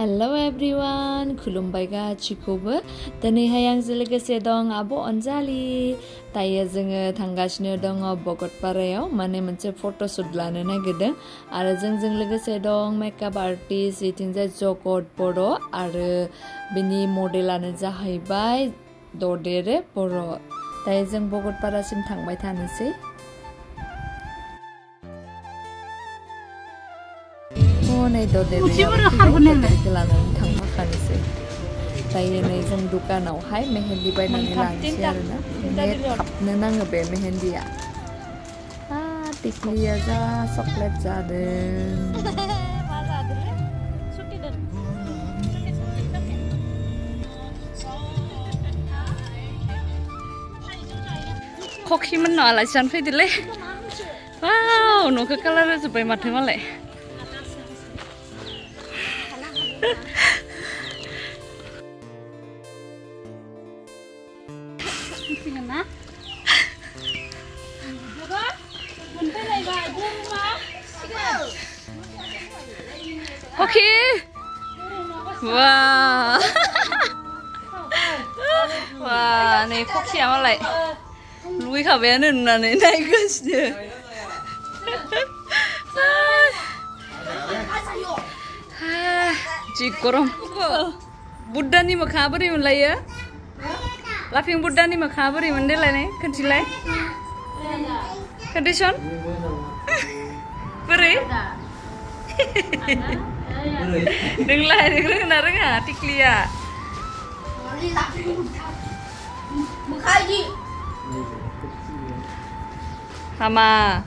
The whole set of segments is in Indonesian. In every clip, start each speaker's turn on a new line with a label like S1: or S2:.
S1: Hello everyone, khulumbai ga chikobu. Dani hayang zilege se dong abo onjali. Taya zeng thangashne dong bogot pareo. Mane manche photo sudlane na gede. Ara zeng zeng lege se dong makeup artist itinza jokot poro. Ara bini modelane zahai bai dodere poro. Taya zeng bogot para sim thangbai thanisi. हनै ददेरेखौ लानानै थांफाखानोसै दायो नै जों दुकानावहाय मेहेन्दि बायनानै लानोसै आरोना नेट थाबनो नाङो बे मेहेन्दिया टिक्लिया जा चक्लेट जादों खखिमोन न' आलासि जानो फैदोलै वाव न'खौ कालार होजोब्बाय माथो मालाय मिथिगोनना ओके वा वा नै खखिया मलाई लुगैखाबायानो नुनानै नायगासिनो जि गरम बुद्धनि मोखाङा बोरै मोनलायो Laughing Buddha ni makhabari mande lane kanti lai. Kanti son? Pere? Deng lai deng reng na reng ha tiklia. Hama.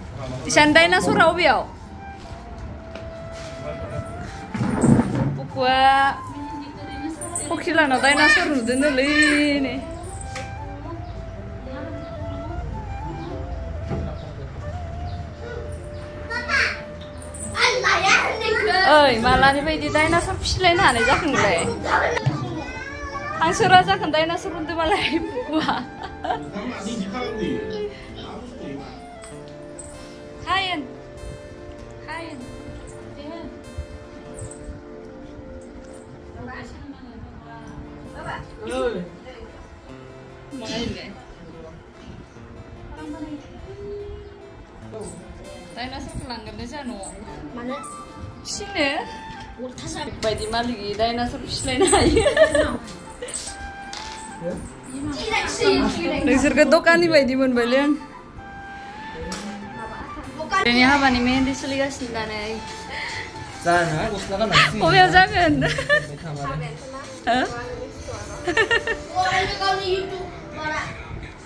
S1: Disandai na surau biau. Pukua. Pukila na nasur, nudendu lini. Aja dinosaur. Dinosaur pelanggannya jano. Mana? Sini. Bayi maligi dinosaur pisilin aja. नोंसोर दखाननि बायदि मोनबायलै आं दिनै हाबानि मेहेन्दी सोलिगासिनो दानै
S2: जानो गस्ला गाननानै
S1: बबेयाव जागोन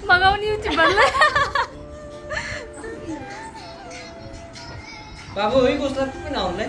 S1: मा गावनि इउटिउबारलाय
S2: बाबु ओइ गस्ला फैना हरलाय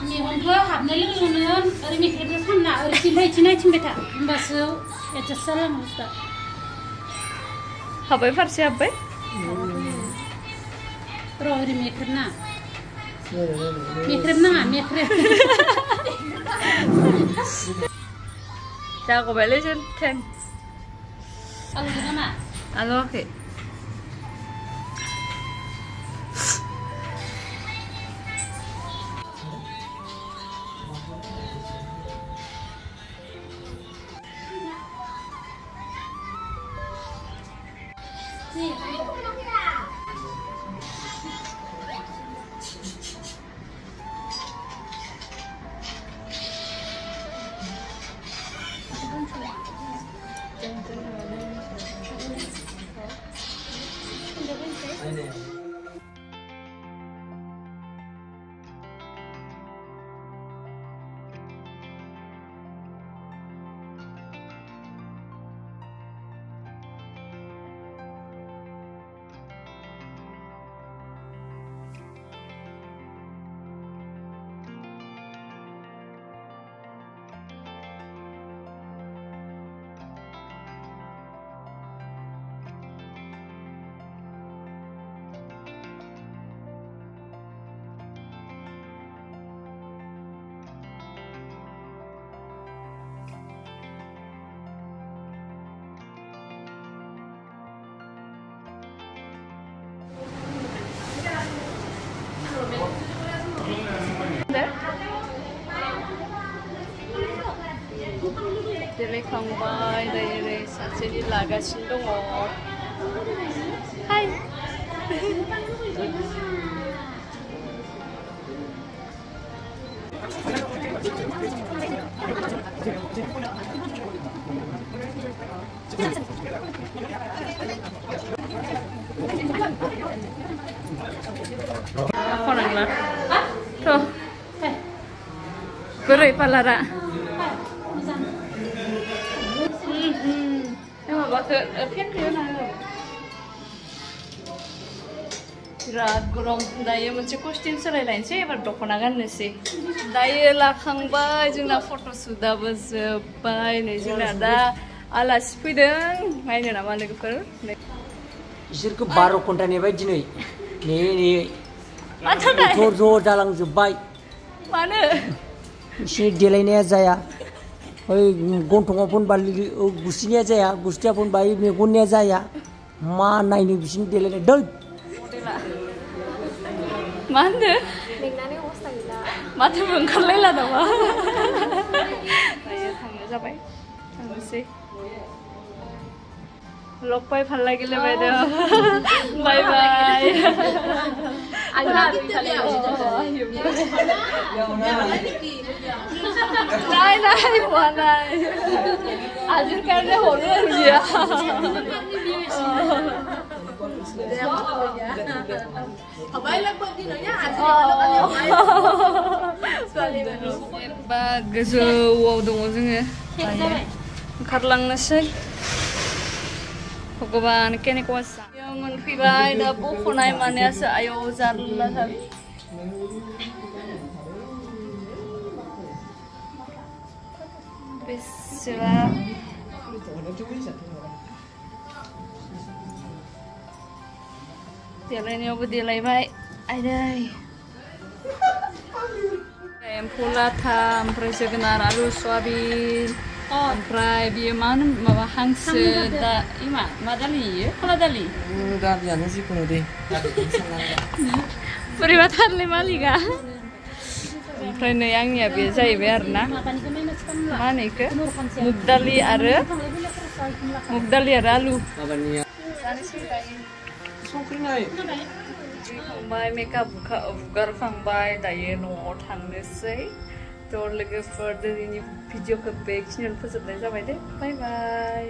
S1: गजोब्बाय
S3: मेगनखौ हाबनाय लोगो लोगोनो ओरै मेख्रेबनो फानना ओरै थिंबाय थिं नायथिंबाय था होमबासो एडजास्ट जालाङो बुस्थुआ
S1: हाबबाय फारसे हाबबाय
S3: र' ओरै मेख्रेबना मेख्रेब नाङा मेख्रेब
S1: जागबायलै जों टेन
S3: आलुजों नामा
S1: आलुवाखै देलायखांबाय दायो ओरै सासेनि लागासिनो दङ हाय फोनांला थ' बोरै पार्लारा माबाखौ फेनखौ होना हो बिराद गरम दायो मोनसे कस्टिउम सोलायलायनोसै एबार दख'ना गाननोसै दायो लाखांबाय जोंना फट'सुटआबो जोब्बाय नै जोंना दा आलासि फैदों नायनो नामा लोगोफोर
S4: बिसोरखौ बार' घन्टा नेबाय दिनै नेयै नेयै
S1: मानि थाखाय
S4: ज' ज' जालांजोब्बाय
S1: मानो
S4: बिसोरनि देलायनाया जाया ओइ गन्थङाव फनबा गुस्थिनिया जाया गुस्थिया फनबा ओइ मेगननिया जाया मा नायनो बिसोरनि देलायनाय दै
S1: मा होनदो माथोबो ओंखारलायला नामा दायो थांनो जाबाय थांनोसै লগ পাই ভাল লাগিলে বাইদেউ বাই বাই নাই নাই হোৱা নাই আজিৰ কাৰণে হ'লো আৰু বিয়া बा गोजौआव दङ जोङो ओंखारलांनोसै भगवान केनेको बेयाव मोनफैबाय दा बख'नाय मानायासो आयौ जारला जारला बेसेबा देलायनायावबो देलायबाय आइदै एम्फौ लाथा ओमफ्राय जोगोनार आलु सयाबिन ओमफ्राय बियो मा होनो माबा हांसो दा इमा मा दालि इयो खाला दालि
S2: दालियानो जिखुनु दे
S1: बोरैबाथारलै मालिका ओमफ्राय नै आंनिया बे जाहैबाय आरोना। मा होनो इखो? मुग दालि आरो मुग दालि आरो आलु। खांबाय मेकआप हुगारखांबाय दायो न'आव थांनोसै। थ' लोगोफोर दिनैनि भिडिअखौ बेखिनियावनो फोजोबनाय जाबाय दे। Bye bye.